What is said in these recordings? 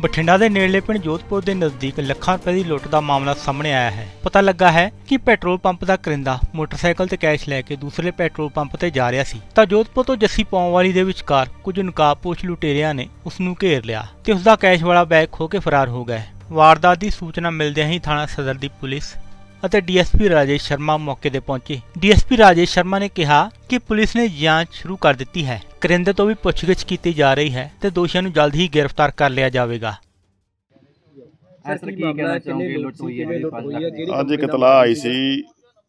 ਬਠਿੰਡਾ ਦੇ ਨੇੜਲੇ ਪਿੰਡ ਜੋਧਪੁਰ ਦੇ ਨਜ਼ਦੀਕ ਲੱਖਾਂ ਰੁਪਏ ਦੀ ਲੁੱਟ ਦਾ ਮਾਮਲਾ ਸਾਹਮਣੇ ਆਇਆ ਹੈ। ਪਤਾ ਲੱਗਾ ਹੈ ਕਿ ਪੈਟਰੋਲ ਪੰਪ ਦਾ ਕਰਿੰਦਾ ਮੋਟਰਸਾਈਕਲ ਤੇ ਕੈਸ਼ ਲੈ ਕੇ ਦੂਸਰੇ ਪੈਟਰੋਲ ਪੰਪ ਤੇ ਜਾ ਰਿਹਾ ਸੀ। ਤਾਂ ਜੋਧਪੁਰ ਤੋਂ ਜੱਸੀ ਪੌਂਵਾਲੀ ਦੇ ਵਿਚਕਾਰ ਕੁਝ ਨਕਾਬਪੋਸ਼ ਲੁਟੇਰਿਆਂ ਨੇ ਉਸ ਨੂੰ ਘੇਰ ਲਿਆ ਤੇ ਉਸ ਦਾ ਕੈਸ਼ ਵਾਲਾ ਬੈਗ ਖੋ ਕੇ ਫਰਾਰ ਹੋ ਗਏ। ਵਾਰਦਾਤ ਦੀ ਸੂਚਨਾ ਮਿਲਦਿਆਂ ਹੀ ਥਾਣਾ ਸਦਰ ਦੀ ਪੁਲਿਸ ਅਤੇ ਡੀਐਸਪੀ ਰਾਜੇਸ਼ ਸ਼ਰਮਾ ਮੌਕੇ ਤੇ ਪਹੁੰਚੇ। ਡੀਐਸਪੀ ਰਾਜੇਸ਼ ਸ਼ਰਮਾ ਨੇ ਕਿਹਾ ਕਿ ਪੁਲਿਸ ਨੇ ਜਾਂਚ ਸ਼ੁਰੂ ਕਰ ਦਿੱਤੀ ਹੈ। ਕਰਿੰਦੇ ਤੋਂ ਵੀ ਪੁੱਛਗਿੱਛ ਕੀਤੀ ਜਾ ਰਹੀ ਹੈ ਤੇ ਦੋਸ਼ੀਆਂ ਨੂੰ ਜਲਦ ਹੀ ਗ੍ਰਿਫਤਾਰ ਕਰ ਲਿਆ ਜਾਵੇਗਾ। ਸਰ ਕੀ ਕਹਿਣਾ ਚਾਹੋਗੇ? ਲੁੱਟ ਹੋਈ ਹੈ ਜੀ 5 ਲੱਖ ਦੀ ਅੱਜ ਇੱਕ ਇਤਲਾਹ ਆਈ ਸੀ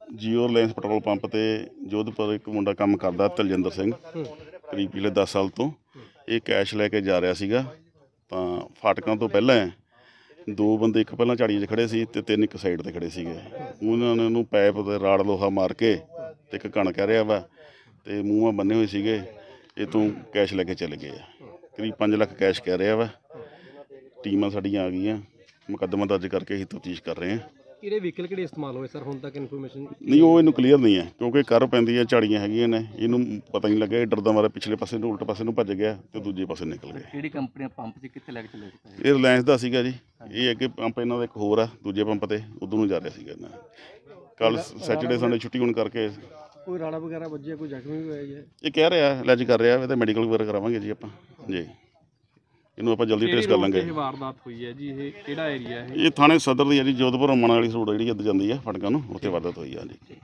ਜੀਓ ਰਿਲਾਇੰਸ ਪੈਟਰੋਲ ਪੰਪ ਤੇ ਜੋਧਪੁਰ ਇੱਕ ਮੁੰਡਾ ਕੰਮ ਕਰਦਾ ਤਲਜਿੰਦਰ ਸਿੰਘ ਕਰੀਬ ਪਿਛਲੇ 10 ਸਾਲ ਤੋਂ। ਇਹ ਕੈਸ਼ ਲੈ ਕੇ ਜਾ ਰਿਹਾ ਸੀਗਾ ਤਾਂ ਫਾਟਕਾਂ ਤੋਂ ਪਹਿਲਾਂ ਦੋ ਬੰਦੇ ਇੱਕ ਪਹਿਲਾਂ ਝਾੜੀਆਂ 'ਚ ਖੜੇ ਸੀ ਤੇ ਤਿੰਨ ਇੱਕ ਸਾਈਡ ਤੇ ਖੜੇ ਸੀਗੇ। ਉਹਨਾਂ ਨੇ ਉਹਨੂੰ ਪੈਪ ਤੇ ਰਾੜ ਲੋਹਾ ਮਾਰ ਕੇ ਤੇ ਇੱਕ ਕਣ ਕਹਿ ਰਿਹਾ ਵਾ ਤੇ ਮੂੰਹਾਂ ਬੰਨੇ ਹੋਏ ਸੀਗੇ, ਇਹ ਤੋਂ ਕੈਸ਼ ਲੈ ਕੇ ਚਲੇ ਗਏ ਆ। ਕਰੀਬ 5 ਲੱਖ ਕੈਸ਼ ਕਹਿ ਰਿਹਾ ਵਾ। ਟੀਮਾਂ ਸਾਡੀਆਂ ਆ ਗਈਆਂ। ਮੁਕੱਦਮਾ ਦਰਜ ਕਰਕੇ ਅਸੀਂ ਤਫਤੀਸ਼ ਕਰ ਰਹੇ ਹਾਂ। ਕਿਹੜੇ ਵਹੀਕਲ ਕਿਹੜੇ ਇਸਤੇਮਾਲ ਹੋਏ ਸਰ ਹੁਣ ਤੱਕ ਇਨਫੋਰਮੇਸ਼ਨ ਨਹੀਂ ਉਹ ਇਹਨੂੰ ਕਲੀਅਰ ਨਹੀਂ ਹੈ ਕਿਉਂਕਿ ਕਰ ਪੈਂਦੀ ਹੈ ਝਾੜੀਆਂ ਹੈਗੀਆਂ ਨੇ ਇਹਨੂੰ ਪਤਾ ਨਹੀਂ ਲੱਗਿਆ ਇਹ ਡਰਦਾ ਮਾਰੇ ਪਿਛਲੇ ਪਾਸੇ ਨੂੰ ਉਲਟ ਪਾਸੇ ਨੂੰ ਭੱਜ ਗਿਆ ਤੇ ਦੂਜੇ ਪਾਸੇ ਨਿਕਲ ਗਿਆ। ਕਿਹੜੀ ਕੰਪਨੀ ਪੰਪ 'ਚ ਕਿੱਥੇ ਲੈ ਕੇ ਚੱਲੇ ਸੀ ਇਹ ਰਿਲਾਇੰਸ ਦਾ ਸੀਗਾ ਜੀ। ਇਹ ਅੱਗੇ ਪੰਪ ਇਹਨਾਂ ਦਾ ਇੱਕ ਹੋਰ ਆ ਦੂਜੇ ਪੰਪ ਤੇ ਉਧਰ ਨੂੰ ਜਾ ਰਿਹਾ ਸੀਗਾ ਇਹਨਾਂ ਕੱਲ ਸੈਟਰਡੇ ਸੰਡੇ ਛੁੱਟੀ ਹੋਣ ਕਰਕੇ ਕੋਈ ਰਾੜਾ ਵਗੈਰਾ ਵੱਜਿਆ ਕੋਈ ਜ਼ਖਮੀ ਵੀ ਹੋਇਆ ਹੈ ਇਹ ਕਹਿ ਰਿਹਾ ਲੈਜ ਕਰ ਰਿਹਾ ਤੇ ਮੈਡੀਕਲ ਵਗੈਰਾ ਕਰਾਵਾਂਗੇ ਜੀ ਆਪਾਂ। ਜੀ। ਇਹਨੂੰ ਆਪਾਂ ਜਲਦੀ ਟ੍ਰੇਸ ਕਰ ਲਾਂਗੇ। ਇਹ ਵਾਰਦਾਤ ਹੋਈ ਹੈ ਜੀ? ਇਹ ਕਿਹੜਾ ਏਰੀਆ ਹੈ ਇਹ? ਥਾਣੇ ਸਦਰ ਦੀ ਹੈ ਜੀ ਜੋਧਪੁਰ ਅਮਨ ਵਾਲੀ ਜਿਹੜੀ ਅੱਦ ਜਾਂਦੀ ਹੈ ਫਟਕਾਂ ਨੂੰ ਉੱਥੇ ਵਾਰਦਾਤ ਹੋਈ ਆ ਜੀ